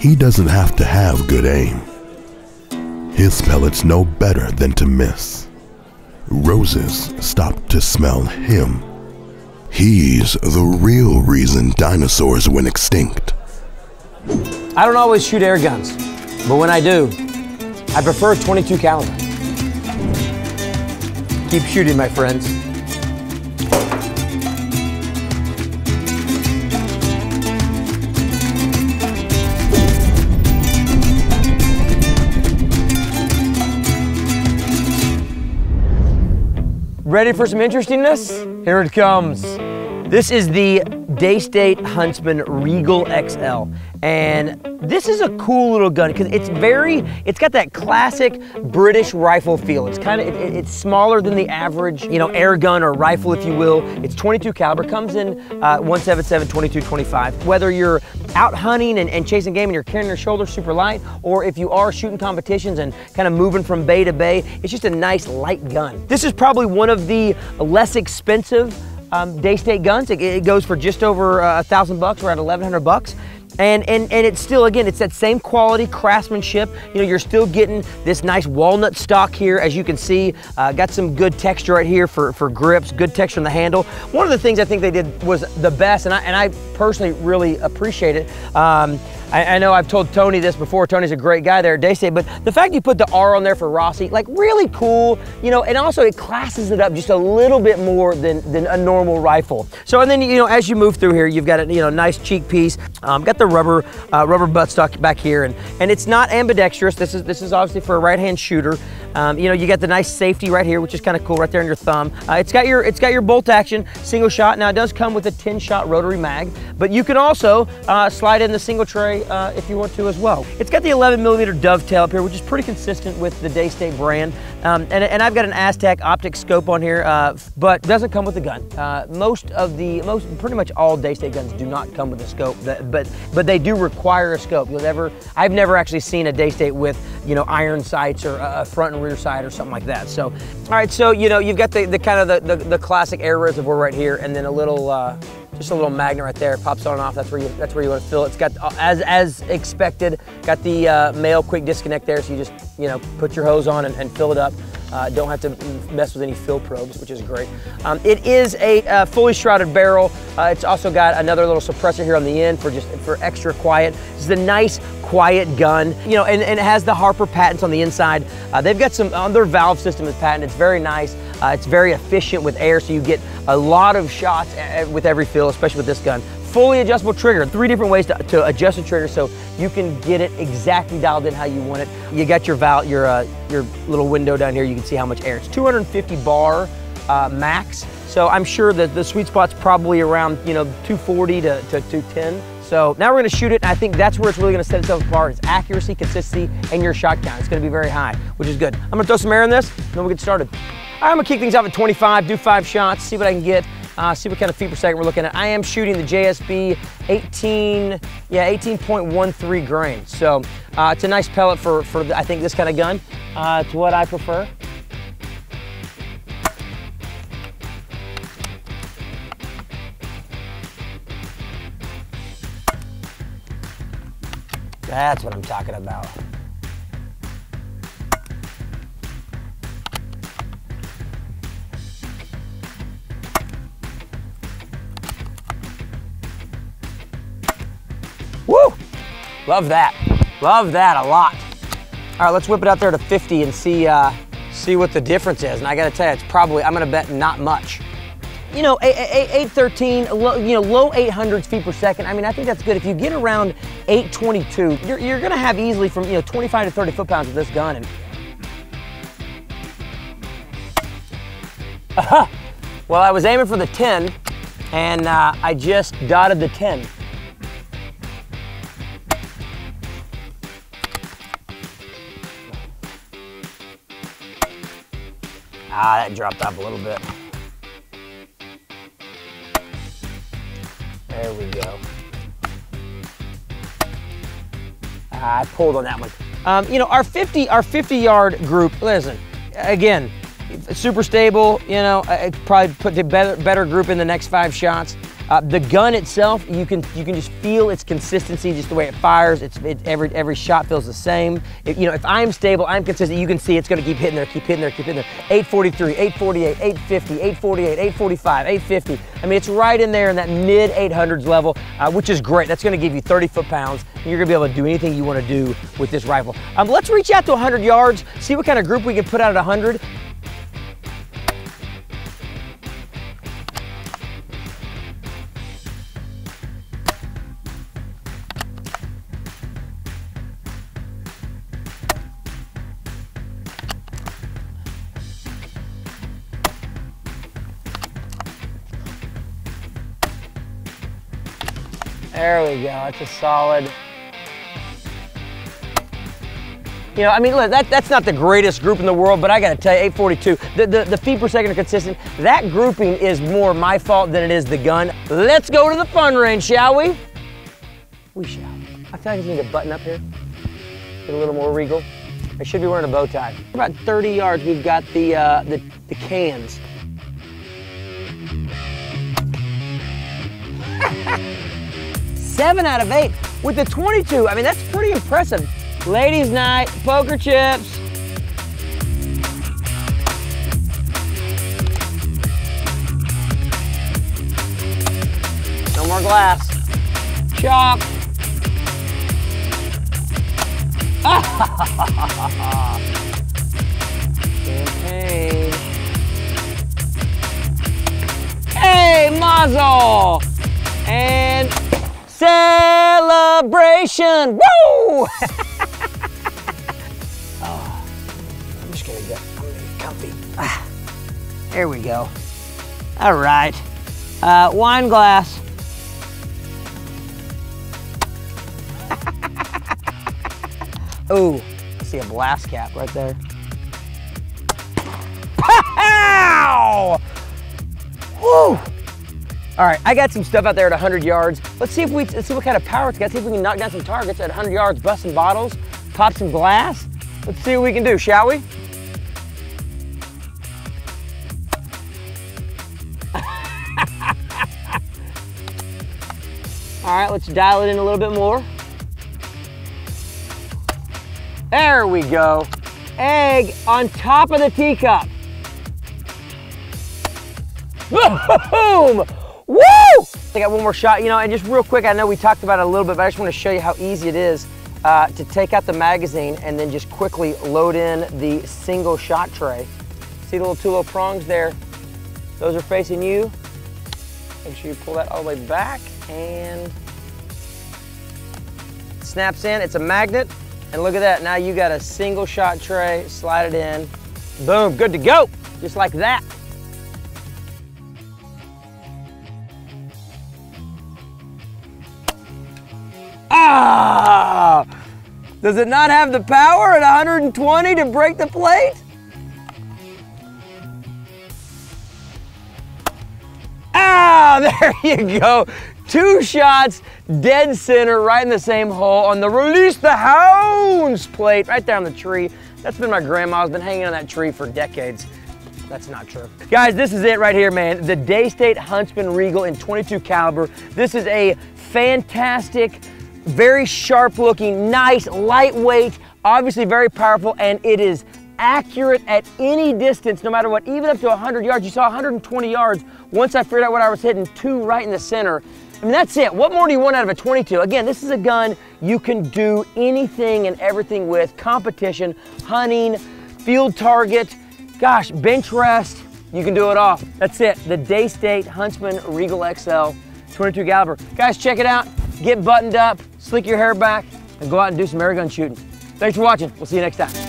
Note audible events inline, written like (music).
He doesn't have to have good aim. His pellets know better than to miss. Roses stop to smell him. He's the real reason dinosaurs went extinct. I don't always shoot air guns, but when I do, I prefer 22 caliber. Keep shooting, my friends. Ready for some interestingness? Here it comes. This is the Daystate Huntsman Regal XL. And this is a cool little gun because it's very, it's got that classic British rifle feel. It's kind of, it, it's smaller than the average, you know, air gun or rifle, if you will. It's 22 caliber, comes in uh, 177, 22, 25. Whether you're out hunting and, and chasing game and you're carrying your shoulder super light, or if you are shooting competitions and kind of moving from bay to bay, it's just a nice light gun. This is probably one of the less expensive um, Daystate guns. It, it, goes for just over uh, a thousand bucks, around 1100 bucks. And, and, and it's still, again, it's that same quality craftsmanship. You know, you're still getting this nice walnut stock here, as you can see. Uh, got some good texture right here for, for grips, good texture on the handle. One of the things I think they did was the best, and I, and I personally really appreciate it. Um, I, I, know I've told Tony this before. Tony's a great guy there at Daystate, but the fact you put the R on there for Rossi, like really cool, you know, and also it classes it up just a little bit more than, than a normal rifle. So, and then, you know, as you move through here, you've got a, you know, nice cheek piece, um, got the rubber, uh, rubber buttstock back here, and, and it's not ambidextrous. This is, this is obviously for a right-hand shooter. Um, you know, you got the nice safety right here, which is kind of cool right there on your thumb. Uh, it's got your, it's got your bolt action, single shot. Now it does come with a 10 shot rotary mag, but you can also uh, slide in the single tray uh, if you want to as well. It's got the 11 millimeter dovetail up here, which is pretty consistent with the Daystate brand. Um, and, and, I've got an Aztec optic scope on here, uh, but doesn't come with a gun. Uh, most of the, most, pretty much all Daystate guns do not come with a scope, but, but they do require a scope. You'll never, I've never actually seen a Daystate with, you know, iron sights or a front and rear sight or something like that. So, all right, so, you know, you've got the, the kind of the, the, the classic air reservoir right here, and then a little, uh, just a little magnet right there, pops on and off. That's where you that's where you want to fill it. It's got uh, as as expected, got the uh, male quick disconnect there, so you just you know put your hose on and, and fill it up. Uh, don't have to mess with any fill probes, which is great. Um, it is a uh, fully shrouded barrel. Uh, it's also got another little suppressor here on the end for just for extra quiet. Is a nice quiet gun, you know, and, and it has the Harper patents on the inside. Uh, they've got some on their valve system is patented. It's very nice. Uh, it's very efficient with air, so you get a lot of shots with every fill, especially with this gun. Fully adjustable trigger, three different ways to, to adjust the trigger so you can get it exactly dialed in how you want it. You got your valve, your, uh, your little window down here, you can see how much air. It's 250 bar uh, max, so I'm sure that the sweet spot's probably around, you know, 240 to, to 210. So now we're gonna shoot it, and I think that's where it's really gonna set itself apart. It's accuracy, consistency, and your shot count. It's gonna be very high, which is good. I'm gonna throw some air in this, and then we'll get started. I'm gonna kick things off at 25, do five shots, see what I can get. Uh, see what kind of feet per second we're looking at. I am shooting the JSB 18, yeah, 18.13 grain. So uh, it's a nice pellet for, for I think this kind of gun. Uh, it's what I prefer. That's what I'm talking about. Love that. Love that a lot. All right, let's whip it out there to 50 and see uh, see what the difference is. And I gotta tell you, it's probably, I'm gonna bet not much. You know, 813, you know, low 800s feet per second. I mean, I think that's good. If you get around 822, you're, you're gonna have easily from, you know, 25 to 30 foot-pounds with this gun. And, uh (laughs) -huh. Well, I was aiming for the 10, and uh, I just dotted the 10. Ah, that dropped off a little bit. There we go. Ah, I pulled on that one. Um, you know, our 50, our 50 yard group, listen, again, super stable, you know, it probably put the better, better group in the next five shots. Uh, the gun itself, you can you can just feel its consistency, just the way it fires. It's it, every every shot feels the same. If, you know, if I'm stable, I'm consistent. You can see it's going to keep hitting there, keep hitting there, keep hitting there. 843, 848, 850, 848, 845, 850. I mean, it's right in there in that mid 800s level, uh, which is great. That's going to give you 30 foot pounds. And you're going to be able to do anything you want to do with this rifle. Um, let's reach out to 100 yards, see what kind of group we can put out at 100. There we go, that's a solid. You know, I mean, look, that, that's not the greatest group in the world, but I gotta tell you, 842, the, the, the feet per second are consistent. That grouping is more my fault than it is the gun. Let's go to the fun range, shall we? We shall. I feel like I just need to button up here, get a little more regal. I should be wearing a bow tie. About 30 yards, we've got the, uh, the, the cans. Seven out of eight with the 22. I mean, that's pretty impressive. Ladies' night, poker chips. No more glass. Chalk. (laughs) Champagne. Hey, mazel! And celebration! Woo! (laughs) oh, I'm just gonna get, I'm gonna get comfy. Ah, there we go. All right. Uh, wine glass. (laughs) oh, I see a blast cap right there. (laughs) Pow! Woo! All right, I got some stuff out there at 100 yards. Let's see if we let's see what kind of power it's got. See if we can knock down some targets at 100 yards, bust some bottles, pop some glass. Let's see what we can do, shall we? (laughs) All right, let's dial it in a little bit more. There we go. Egg on top of the teacup. (laughs) Boom! Woo! I got one more shot, you know, and just real quick, I know we talked about it a little bit, but I just want to show you how easy it is uh, to take out the magazine and then just quickly load in the single shot tray. See the little two little prongs there? Those are facing you. Make sure you pull that all the way back and snaps in. It's a magnet. And look at that, now you got a single shot tray, slide it in, boom, good to go, just like that. Ah! Does it not have the power at 120 to break the plate? Ah, (laughs) there you go. Two shots, dead center, right in the same hole on the Release the Hounds plate, right there on the tree. That's been my grandma's been hanging on that tree for decades. That's not true. Guys, this is it right here, man. The Daystate Huntsman Regal in 22 caliber. This is a fantastic, very sharp looking, nice, lightweight, obviously very powerful, and it is accurate at any distance, no matter what, even up to 100 yards. You saw 120 yards once I figured out what I was hitting, two right in the center. I mean, that's it. What more do you want out of a 22? Again, this is a gun you can do anything and everything with. Competition, hunting, field target, gosh, bench rest, you can do it all. That's it, the Daystate Huntsman Regal XL 22 caliber. Guys, check it out. Get buttoned up, slick your hair back, and go out and do some air gun shooting. Thanks for watching. We'll see you next time.